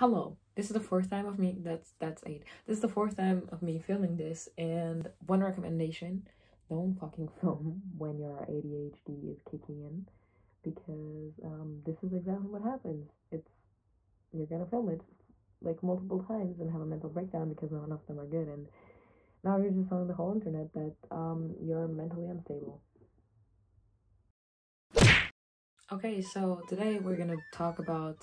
hello. This is the fourth time of me. That's that's eight. This is the fourth time of me filming this, and one recommendation: don't fucking film when your ADHD is kicking in, because um, this is exactly what happens. It's you're gonna film it like multiple times and have a mental breakdown because none of them are good, and now you're just telling the whole internet that um you're mentally unstable. Okay, so today we're gonna talk about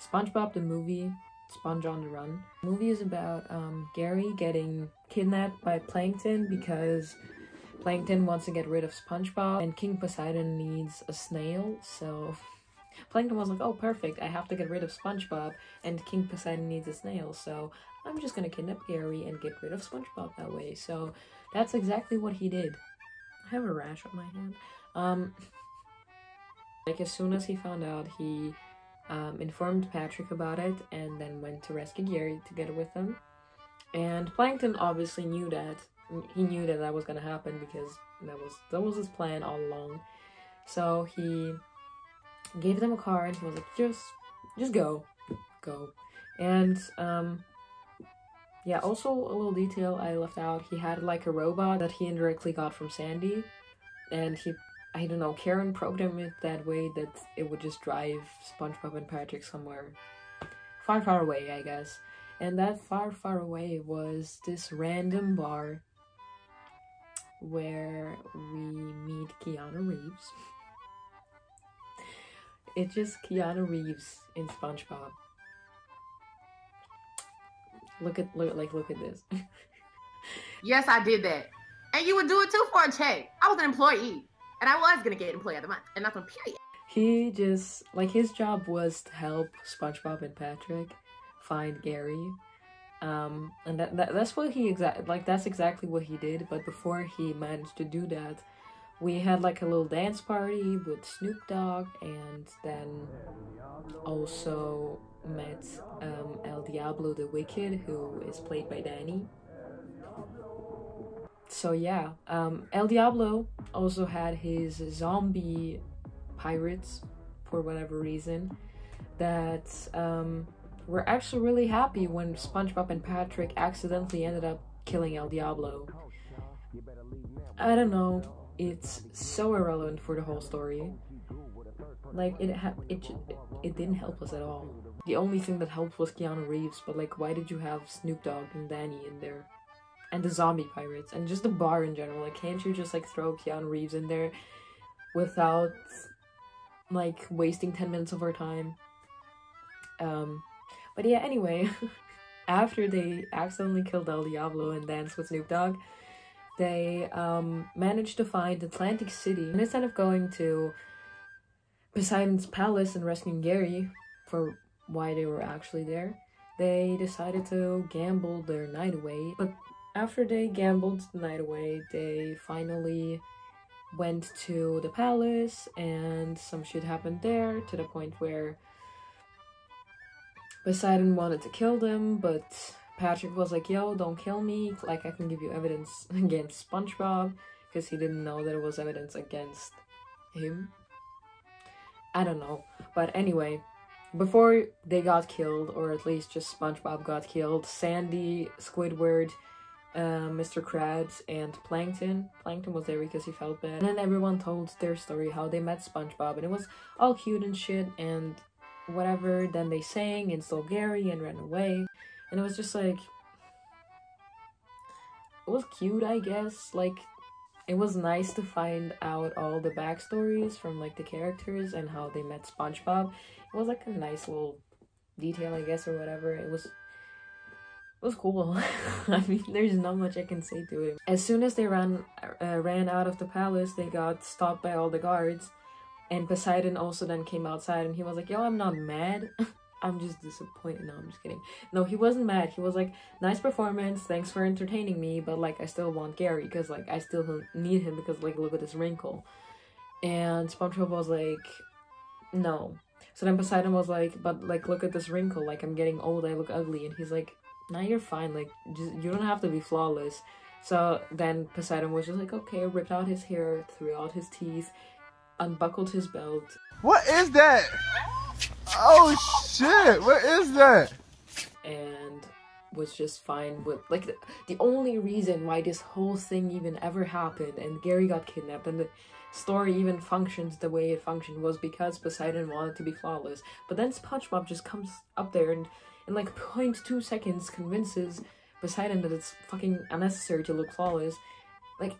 SpongeBob the movie, Sponge on the Run. The movie is about um, Gary getting kidnapped by Plankton because Plankton wants to get rid of SpongeBob and King Poseidon needs a snail, so Plankton was like, oh perfect, I have to get rid of SpongeBob and King Poseidon needs a snail, so I'm just gonna kidnap Gary and get rid of SpongeBob that way. So that's exactly what he did. I have a rash on my hand. Um, like as soon as he found out, he um, informed Patrick about it and then went to rescue Gary together with him. And Plankton obviously knew that he knew that that was gonna happen because that was that was his plan all along. So he gave them a card. he was like, just just go, go. And um, yeah, also a little detail I left out. He had like a robot that he indirectly got from Sandy, and he I don't know, Karen programmed it that way that it would just drive SpongeBob and Patrick somewhere far, far away, I guess. And that far, far away was this random bar where we meet Keanu Reeves. It's just Keanu Reeves in SpongeBob. Look at look like look at this. yes, I did that. And you would do it too for a check. I was an employee. And I was gonna get employee of the month, and that's on period. He just like his job was to help SpongeBob and Patrick find Gary. Um, and that, that that's what he exact like that's exactly what he did. But before he managed to do that, we had like a little dance party with Snoop Dogg, and then also met um, El Diablo the Wicked, who is played by Danny so yeah, um, El Diablo also had his zombie pirates for whatever reason that um, were actually really happy when SpongeBob and Patrick accidentally ended up killing El Diablo. I don't know, it's so irrelevant for the whole story. Like it it it didn't help us at all. The only thing that helped was Keanu Reeves, but like why did you have Snoop Dogg and Danny in there? And the zombie pirates and just the bar in general. Like, can't you just like throw Keanu Reeves in there without like wasting 10 minutes of our time? Um, but yeah, anyway, after they accidentally killed El Diablo and danced with Snoop Dogg, they um, managed to find Atlantic City. And instead of going to Poseidon's palace and rescuing Gary for why they were actually there, they decided to gamble their night away. But after they gambled the night away, they finally went to the palace and some shit happened there to the point where Poseidon wanted to kill them, but Patrick was like, yo, don't kill me. Like, I can give you evidence against SpongeBob because he didn't know that it was evidence against him. I don't know. But anyway, before they got killed, or at least just SpongeBob got killed, Sandy, Squidward, uh, Mr. Krabs and Plankton. Plankton was there because he felt bad. And then everyone told their story, how they met SpongeBob, and it was all cute and shit, and whatever. Then they sang and stole Gary and ran away. And it was just like... It was cute, I guess. Like, it was nice to find out all the backstories from, like, the characters and how they met SpongeBob. It was, like, a nice little detail, I guess, or whatever. It was was cool. I mean, there's not much I can say to it. As soon as they ran uh, ran out of the palace, they got stopped by all the guards, and Poseidon also then came outside and he was like, "Yo, I'm not mad." I'm just disappointed. No, I'm just kidding. No, he wasn't mad. He was like, nice performance. Thanks for entertaining me. But like, I still want Gary because like, I still need him because like, look at this wrinkle. And SpongeBob was like, no. So then Poseidon was like, but like, look at this wrinkle. Like, I'm getting old. I look ugly. And he's like, now you're fine. Like, just, you don't have to be flawless. So then Poseidon was just like, okay, ripped out his hair, threw out his teeth, unbuckled his belt. What is that? Oh shit! What is that? And was just fine with like the, the only reason why this whole thing even ever happened and Gary got kidnapped and the story even functions the way it functioned was because Poseidon wanted to be flawless. But then SpongeBob just comes up there and in like 0.2 seconds convinces Poseidon that it's fucking unnecessary to look flawless. Like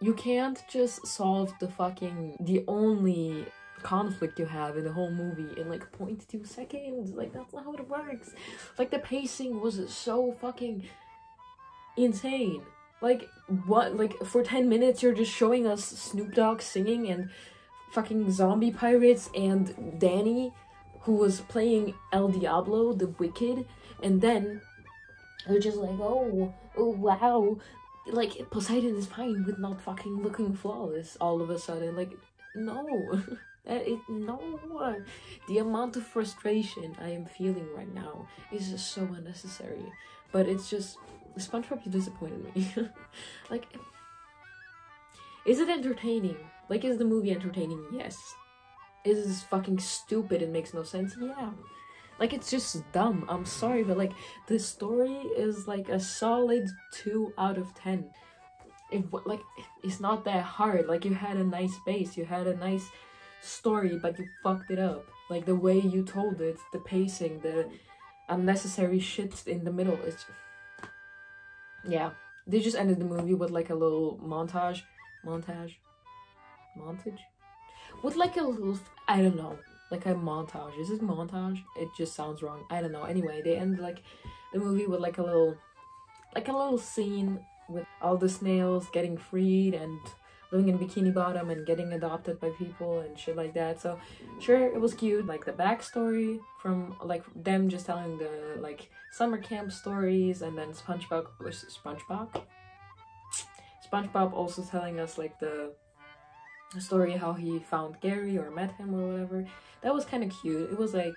you can't just solve the fucking the only conflict you have in the whole movie in like 0.2 seconds. Like that's not how it works. Like the pacing was so fucking insane. Like what like for 10 minutes you're just showing us Snoop Dogg singing and fucking zombie pirates and Danny who was playing El Diablo, the Wicked, and then they're just like, oh, oh wow. Like Poseidon is fine with not fucking looking flawless all of a sudden. Like, no. No the amount of frustration I am feeling right now is just so unnecessary. But it's just SpongeBob, you disappointed me. like, is it entertaining? Like, is the movie entertaining? Yes. Is this fucking stupid and makes no sense? Yeah. Like, it's just dumb. I'm sorry, but like, the story is like a solid 2 out of 10. It, like, it's not that hard. Like, you had a nice base, you had a nice story, but you fucked it up. Like the way you told it, the pacing, the unnecessary shit in the middle. It's yeah. They just ended the movie with like a little montage, montage, montage, with like a little I don't know, like a montage. Is it montage? It just sounds wrong. I don't know. Anyway, they end like the movie with like a little, like a little scene with all the snails getting freed and living in Bikini Bottom and getting adopted by people and shit like that. So sure, it was cute. Like the backstory from like them just telling the like summer camp stories, and then SpongeBob SpongeBob. SpongeBob also telling us like the story how he found Gary or met him or whatever. That was kind of cute. It was like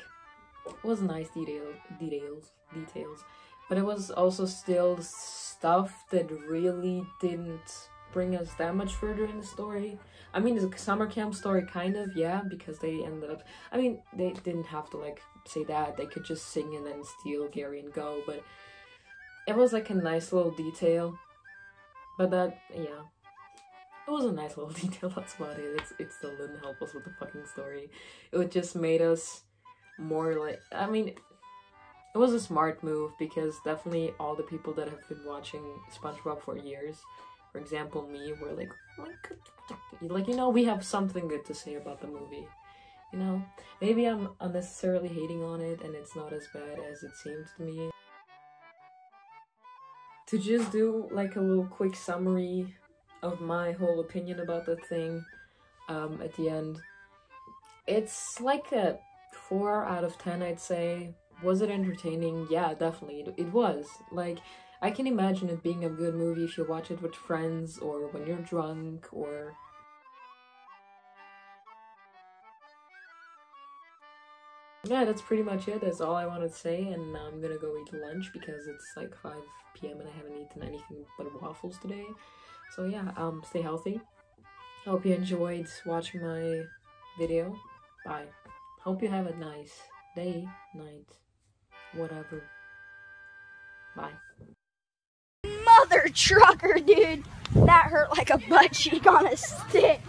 it was nice detail details details, but it was also still stuff that really didn't bring us that much further in the story. I mean, a summer camp story, kind of, yeah, because they ended up. I mean, they didn't have to like say that. They could just sing and then steal Gary and go, but it was like a nice little detail. But that, yeah, it was a nice little detail. That's about it. It's it still didn't help us with the fucking story. It just made us more like. I mean, it was a smart move because definitely all the people that have been watching SpongeBob for years for example, me, we're like, like, you know, we have something good to say about the movie. You know, maybe I'm unnecessarily hating on it and it's not as bad as it seems to me. To just do like a little quick summary of my whole opinion about the thing um, at the end, it's like a 4 out of 10, I'd say. Was it entertaining? Yeah, definitely. It, it was. Like, I can imagine it being a good movie if you watch it with friends or when you're drunk or yeah, that's pretty much it. That's all I wanted to say, and now I'm gonna go eat lunch because it's like 5 p.m. and I haven't eaten anything but waffles today. So yeah, um, stay healthy. Hope you enjoyed watching my video. Bye. Hope you have a nice day, night, whatever. Bye mother trucker, dude. That hurt like a butt cheek on a stick.